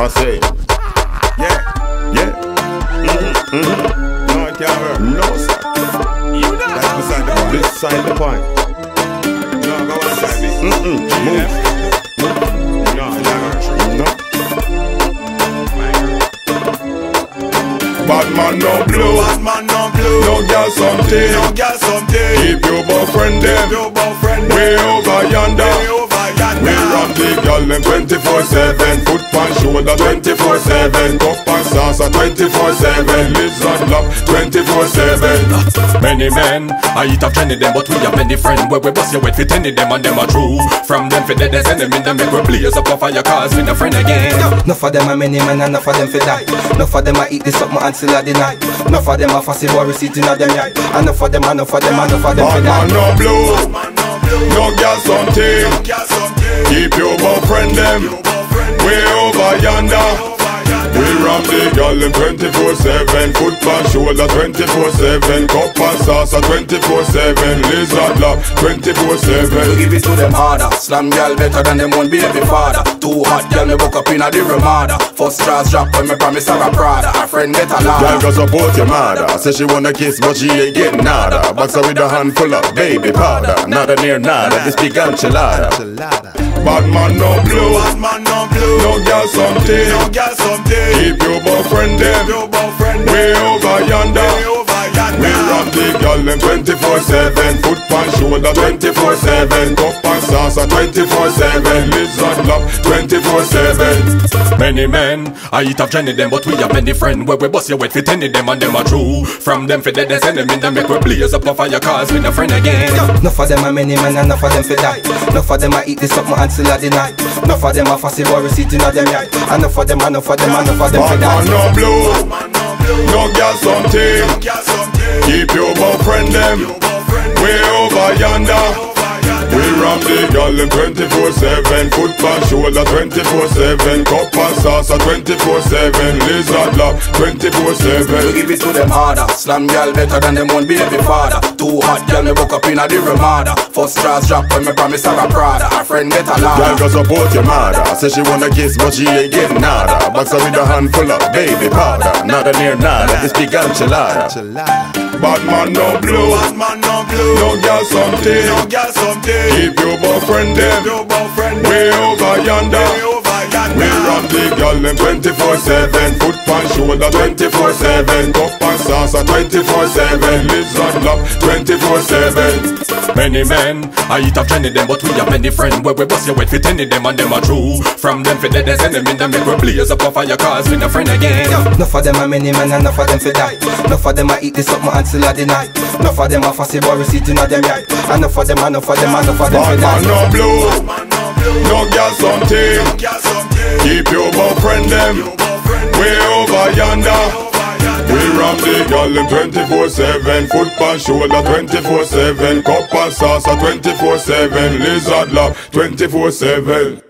I say. Yeah. Yeah. Mm-hmm. Mm-hmm. No, it can't work. No, sir. You know. That's beside the point. Beside the point. No, go on, side B. Mm-mm. Move. No, it can't work. No. Bad man no blue. Bad man no blue. No girl something. No girl something. Keep your boyfriend them. Your boyfriend. Way over yonder. Way over yonder. We run the girl them 24-7 Foot pan shoulder 24-7 Cup and salsa 24-7 Lizard love 24-7 Many men, I eat up ten of them, but we have many friends. Where we bust your wet fit any them and them are true. From them for the there's enemy, them make we blaze up a fire cause we no friend again. Enough of them are many men and enough of them for die. Enough of them are eat this up my until I deny Enough of them are fussy boy sitting at them yard. Of them, enough of them, of them for man die. no blue Man no blue. No girl No girl something. Keep your boyfriend them Your boyfriend. Way over yonder. We ram the girl them 24-7 Foot pan shoulder 24-7 Cup and salsa 24-7 Lizard love 24-7 Give it to them harder. Slam girl better than them one baby father. Too hot girl me woke up in a the Ramada. First straws drop when me promise her a Prada. Her friend get a Girl ladder. go support your mother Say she wanna kiss but she ain't getting nada Box her with a handful of baby powder Nada near nada, this big enchilada Bad man no blue Bad man no blue. No girl something No girl something. Keep your boyfriend them Your boyfriend. Way over yonder Way over yonder. We run the girl them 24-7 Foot pan shoulder 24-7 Cup and salsa 24-7 Lizard love 24-7 Many men, I eat up of them, but we have many friends where we bust your wet fit any them and them are true. From them for there's enemy, them make we blaze up a fire cause we no friend again. Enough of them are many men and enough of them for die Enough of them I eat this up my until I deny Enough of them are fussy boy sitting at them yard Enough of them, enough of them, enough of them for Bad man die no blue no blue. No girl something No. Keep your boyfriend them. Way over yonder over yonder. We the girl them 24-7 Foot pan shoulder 24-7 Cup and salsa 24-7 Lizard love 24-7 Give it to them harder. Slam girl better than them one baby father. Too hot girl me woke up in a the Ramada. First straws drop when me promise her a Prada. Her friend get a Girl ladder. go support your mother. Say she wanna kiss but she ain't getting nada. Box her with a handful of baby powder. Nada near nada, this big enchilada. Bad man no blue. Bad man no blue. No girl something No girl something. Keep your boyfriend them Your boyfriend. Way over yonder. Way over yonder. We run the girl them 24-7 Foot pan shoulder 24-7 Cup and salsa 24-7 Lizard love 24-7 Many men, I eat up ten them, but we have many friends where we bust your wet fit any them and them are true. From them for the there's enemy, them make we blaze up a fire cause we no friend again. Enough of them are many men and enough of them for die Enough of them are eat this up my until I deny Enough of them are fussy boy sitting at them yard Enough of them, enough of them, enough of them man die no blue no blue. No girl something No girl something. Keep your boyfriend them Way over yonder yonder. The girl them 24-7 Foot pan shoulder 24-7 Cup and salsa 24-7 Lizard love 24-7